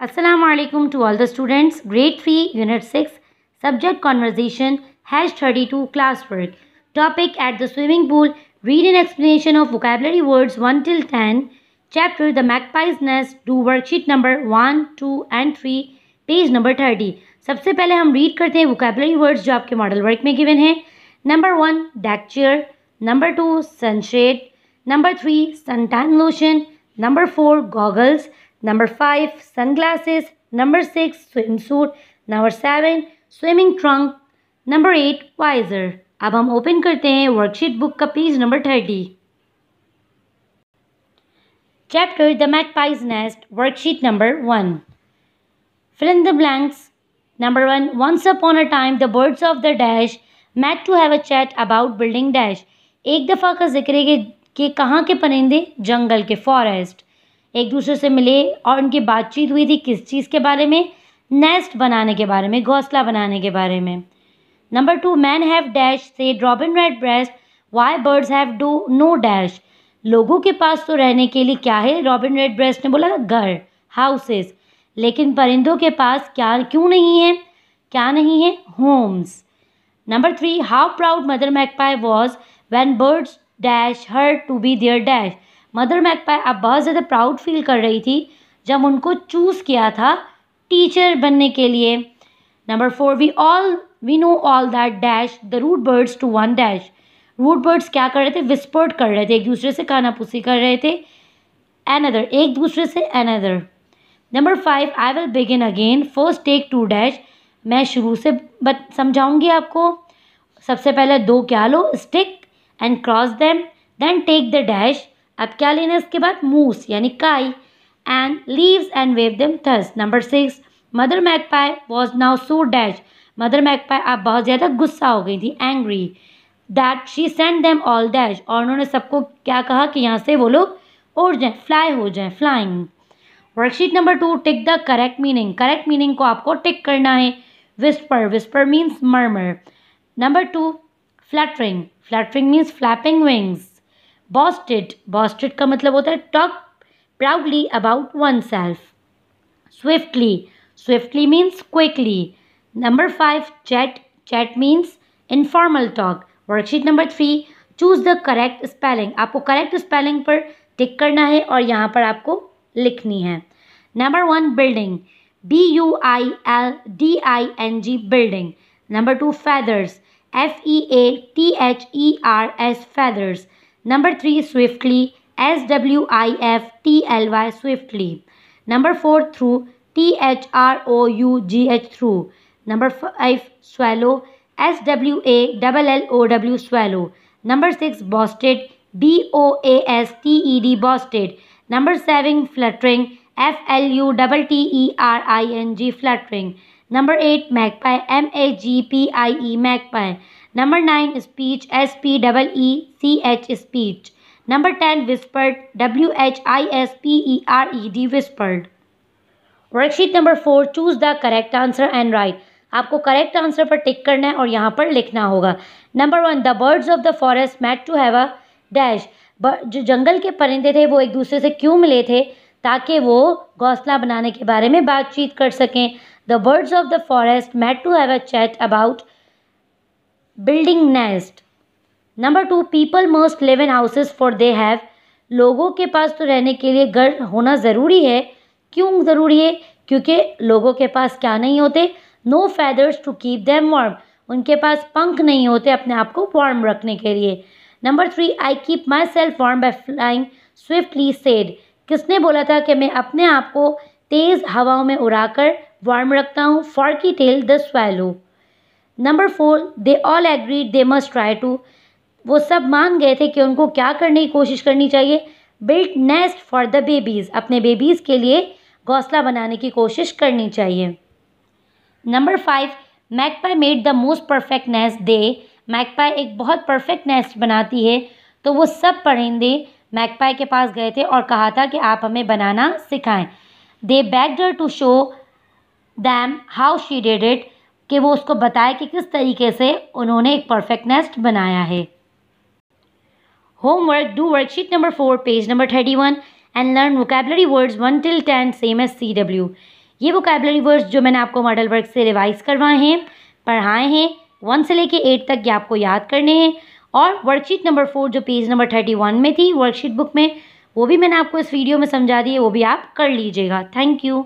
Aslam to all the students grade three unit six subject conversation has thirty two class work topic at the swimming pool read and explanation of vocabulary words one till ten chapter the magpie's nest do worksheet number one two and three page number thirty सबसे पहले हम read करते हैं vocabulary words जो आपके model work में given है number one deckchair number two sunshade number three sun tan lotion number four goggles number five sun glasses number six six, suit number seven swimming trunk number eight visor. अब हम open करते हैं worksheet book का page number thirty chapter the magpie's nest worksheet number one filling the blanks number one once on a time the birds of the dash met to have a chat about building dash एक दफ़ा का ज़िक्र है कि कहाँ के परिंदे जंगल के फॉरेस्ट एक दूसरे से मिले और उनकी बातचीत हुई थी किस चीज़ के बारे में? नेस्ट बनाने के बारे में, घोंसला बनाने के बारे में। Number two man have dash से robin red breast why birds have do no dash लोगों के पास तो रहने के लिए क्या है? रॉबिन रेड ब्रेस्ट ने बोला, घर हाउसेस लेकिन परिंदों के पास क्या, क्यों नहीं है? क्या नहीं है? Homes number three how proud mother magpie was when birds dash her to be there dash mother magpie आप बहुत ज़्यादा प्राउड फील कर रही थी जब उनको चूज़ किया था टीचर बनने के लिए। Number four we all we know all that dash the rude birds to one dash rude birds क्या कर रहे थे? विस्पर्ड कर रहे थे। एक दूसरे से कानापुसी कर रहे थे। अदर एक दूसरे से another number five I will begin again first take two dash मैं शुरू से बत, समझाऊँगी आपको। सबसे पहले दो क्या लो? Stick and cross them then take the dash अब क्या लेना है इसके बाद? मूस यानी काई। And leaves and weave them thus number six mother magpie was now so dash mother magpie आप बहुत ज़्यादा गुस्सा हो गई थी angry that she send them all dash और उन्होंने सबको क्या कहा कि यहाँ से वो लोग उड़ जाएँ फ्लाई हो जाएँ flying worksheet number two tick the correct meaning correct meaning को आपको टिक करना है. Whisper whisper means murmur number two fluttering fluttering means flapping wings boasted boasted का मतलब होता है talk proudly about oneself swiftly swiftly means quickly number five chat chat means informal talk worksheet number three choose the correct spelling आपको correct spelling पर tick करना है और यहाँ पर आपको लिखनी है. Number one building B U I L D I N G building number two feathers F E A T H E R S feathers. Number 3 swiftly S W I F T L Y swiftly. Number 4 through T H R O U G H through. Number 5 swallow S W A L L O W swallow. Number 6 bosted B O A S T E D bosted. Number 7 fluttering F L U T T E R I N G fluttering. Number 8 magpie M A G P I E magpie. Number 9 speech, S P E E C H, speech. Number 10 whispered W H I S P E R E D whispered. Worksheet number four choose the correct answer and write आपको correct answer पर tick करना है और यहाँ पर लिखना होगा. Number one the birds of the forest met to have a dash जो जंगल के परिंदे थे वो एक दूसरे से क्यों मिले थे? ताकि वो घोंसला बनाने के बारे में बातचीत कर सकें. The birds of the forest met to have a chat about building nest number two people must live in houses for they have लोगों के पास तो रहने के लिए घर होना ज़रूरी है। क्यों ज़रूरी है? क्योंकि लोगों के पास क्या नहीं होते? No feathers to keep them warm उनके पास पंख नहीं होते अपने आप को वार्म रखने के लिए। Number three I keep myself warm by flying swiftly said किसने बोला था कि मैं अपने आप को तेज़ हवाओं में उड़ाकर वार्म रखता हूँ? Forky tail the swallow number four they all agreed they must try to वो सब मान गए थे कि उनको क्या करने की कोशिश करनी चाहिए। Built nest for the babies अपने बेबीज़ के लिए घोंसला बनाने की कोशिश करनी चाहिए। Number five magpie made the most perfect nest the magpie एक बहुत परफेक्ट नेस्ट बनाती है। तो वो सब परिंदे मैकपाई के पास गए थे और कहा था कि आप हमें बनाना सिखाएँ। They begged her to show them how she did it कि वो उसको बताए कि किस तरीके से उन्होंने एक परफेक्ट नेस्ट बनाया है। Homework do worksheet number four page number thirty one and learn vocabulary words one till ten same S C W ये वोकेबलरी वर्ड्स जो मैंने आपको मॉडल वर्क से रिवाइज करवाए हैं, पढ़ाए हैं वन से लेके एट तक ये आपको याद करने हैं। और वर्कशीट नंबर फोर जो पेज नंबर थर्टी वन में थी वर्कशीट बुक में, वो भी मैंने आपको इस वीडियो में समझा दी है, वो भी आप कर लीजिएगा। Thank you